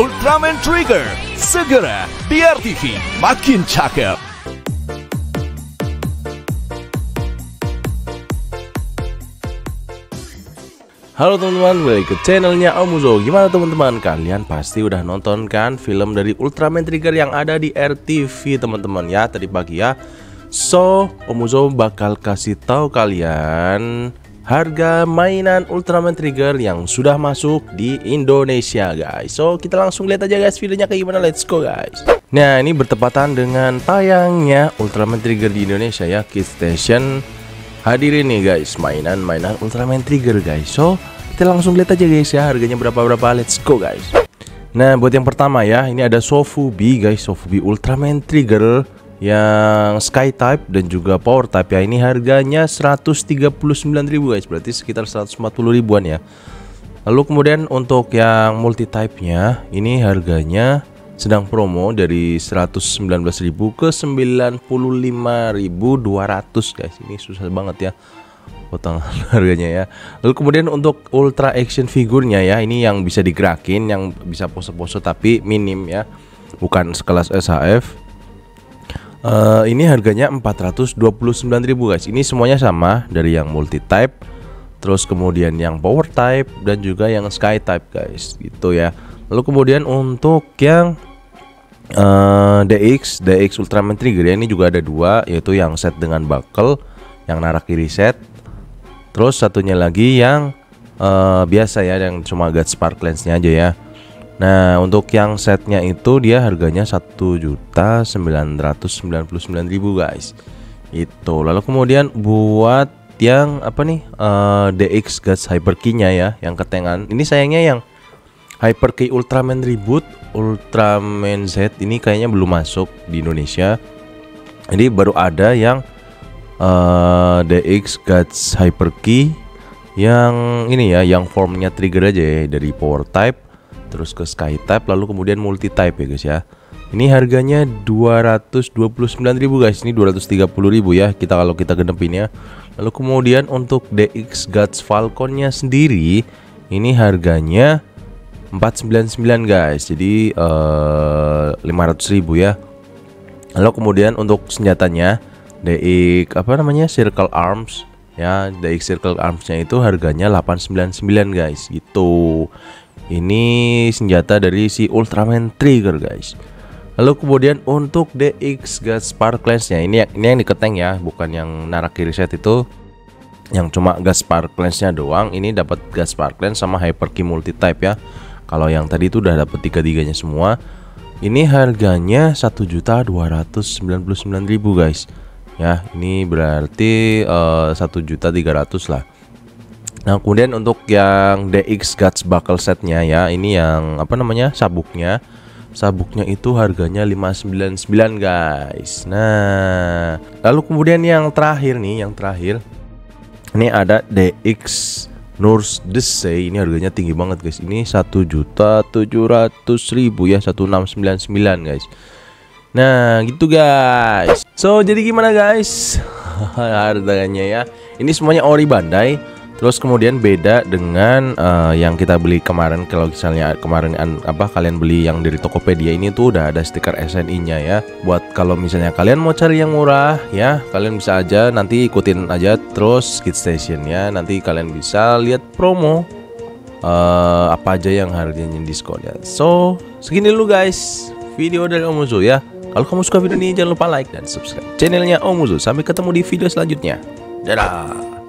Ultraman Trigger. Segera di RTV makin cakep. Halo teman-teman, balik ke channelnya Omuzo Gimana teman-teman? Kalian pasti udah nonton kan film dari Ultraman Trigger yang ada di RTV teman-teman ya tadi pagi ya So, Omuzo bakal kasih tahu kalian harga mainan Ultraman Trigger yang sudah masuk di Indonesia guys. So, kita langsung lihat aja guys videonya kayak gimana, let's go guys. Nah, ini bertepatan dengan tayangnya Ultraman Trigger di Indonesia ya. Kid Station hadirin nih guys mainan-mainan Ultraman Trigger guys. So kita langsung lihat aja guys ya harganya berapa-berapa. Let's go guys. Nah buat yang pertama ya ini ada Sofubi guys. Sofubi Ultraman Trigger yang Sky Type dan juga Power Type ya ini harganya 139.000 guys berarti sekitar 140 ribuan ya. Lalu kemudian untuk yang multi type nya ini harganya sedang promo dari 119.000 ke 95.200 guys. Ini susah banget ya potong harganya ya. Lalu kemudian untuk ultra action figurnya ya ini yang bisa digerakin yang bisa pose-pose tapi minim ya bukan sekelas SHF uh, ini harganya 429.000 guys. Ini semuanya sama dari yang multi type terus kemudian yang power type dan juga yang sky type guys. Gitu ya. Lalu kemudian untuk yang uh, DX DX Ultraman Trigger ya ini juga ada dua yaitu yang set dengan buckle yang narak kiri set. Terus satunya lagi yang uh, biasa ya yang cuma agak spark lensnya aja ya Nah untuk yang setnya itu dia harganya satu juta sembilan ratus sembilan puluh sembilan ribu guys. Itu. Lalu kemudian buat yang apa nih uh, eh, DX Hyper Key-nya ya yang ketengan. Ini sayangnya yang Hyper Key Ultraman Reboot Ultraman Z ini kayaknya belum masuk di Indonesia. Jadi baru ada yang uh, eh, DX Guts Hyperkey yang ini ya, yang formnya trigger aja ya dari Power Type terus ke Sky Type lalu kemudian Multi Type ya guys ya. Ini harganya 229.000 guys. Ini 230.000 ya kita kalau kita genepin ya. Lalu kemudian untuk DX Guts Falconnya sendiri ini harganya 499 guys jadi uh, eh, 500 ribu ya lalu kemudian untuk senjatanya DX apa namanya Circle Arms ya DX Circle Armsnya itu harganya 899 guys gitu ini senjata dari si Ultraman Trigger guys Lalu kemudian untuk DX Gas Sparklensnya ini ini yang diketeng ya, bukan yang narak set itu yang cuma gas sparklensnya doang. Ini dapat gas sparklens sama hyper key multi type ya. Kalau yang tadi itu udah dapet tiga-tiganya semua. Ini harganya 1.299.000 guys. Ya, ini berarti uh, eh, 1.300 lah. Nah, kemudian untuk yang DX Guts Buckle setnya ya, ini yang apa namanya? sabuknya. Sabuknya itu harganya 599 guys. Nah, lalu kemudian yang terakhir nih, yang terakhir. Ini ada DX Nurs Desai ini harganya tinggi banget guys. Ini satu juta tujuh ratus ribu ya satu enam sembilan sembilan guys. Nah gitu guys. So jadi gimana guys? Harganya ya. Ini semuanya ori bandai Terus kemudian beda dengan uh, yang kita beli kemarin kalau misalnya kemarin apa kalian beli yang dari Tokopedia ini tuh udah ada stiker SNI-nya ya. Buat kalau misalnya kalian mau cari yang murah ya, kalian bisa aja nanti ikutin aja terus Kit Station ya. Nanti kalian bisa lihat promo uh, apa aja yang harganya diskon ya. So, segini dulu guys video dari Omuzu ya. Kalau kamu suka video ini jangan lupa like dan subscribe channelnya Omuzu. Sampai ketemu di video selanjutnya. Dadah.